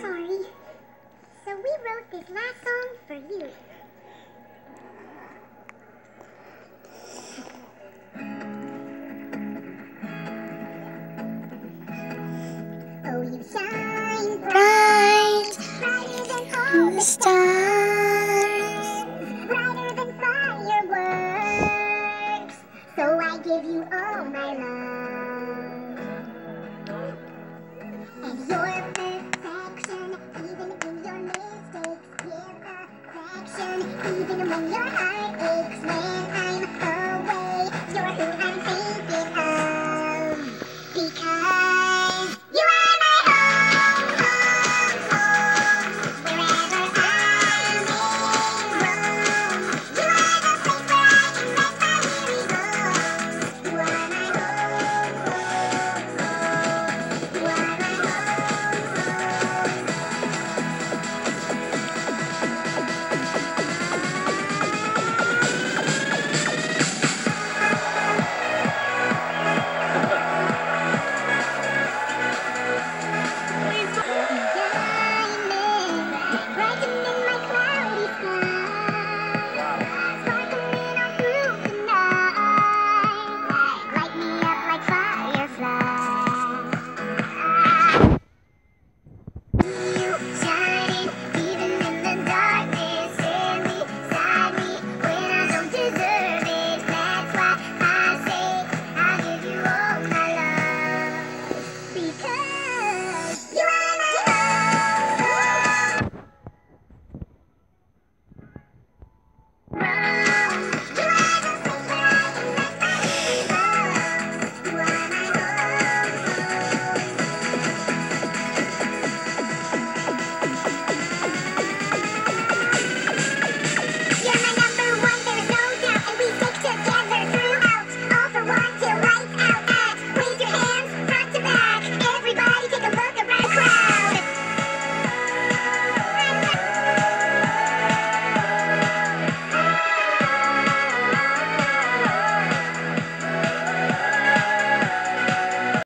sorry. So we wrote this last song for you. Oh, you shine bright, brighter than all the stars, brighter than fireworks. So I give you all my love. because